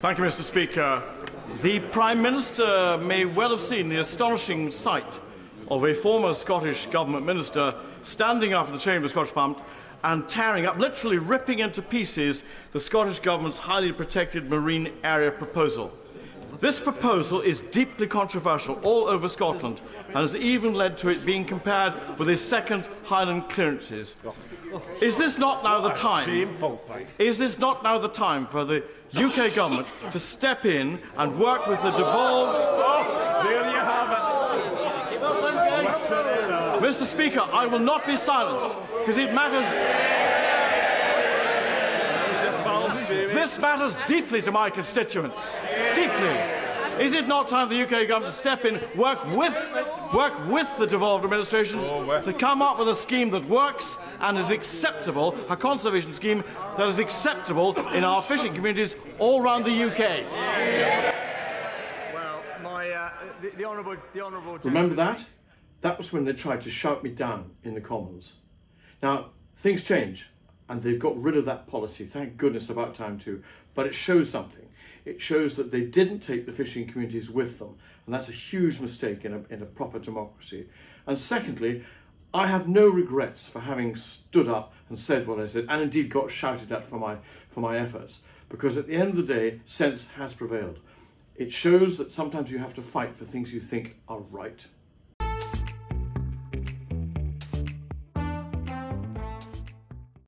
Thank you, Mr. Speaker. The Prime Minister may well have seen the astonishing sight of a former Scottish Government Minister standing up in the Chamber of Scottish Parliament and tearing up, literally ripping into pieces, the Scottish Government's highly protected marine area proposal. This proposal is deeply controversial all over Scotland and has even led to it being compared with a second Highland clearances. Is this not now the time? Is this not now the time for the UK government to step in and work with the devolved. Oh, there you have it. Mr. Speaker, I will not be silenced because it matters. This matters deeply to my constituents. Deeply. Is it not time for the UK government to step in, work with, work with the devolved administrations oh, to come up with a scheme that works and is acceptable, a conservation scheme that is acceptable in our fishing communities all around the UK? Well, my, uh, the, the honourable, the honourable. Remember that? That was when they tried to shout me down in the Commons. Now things change, and they've got rid of that policy. Thank goodness, about time too. But it shows something it shows that they didn't take the fishing communities with them. And that's a huge mistake in a, in a proper democracy. And secondly, I have no regrets for having stood up and said what I said, and indeed got shouted at for my, for my efforts. Because at the end of the day, sense has prevailed. It shows that sometimes you have to fight for things you think are right.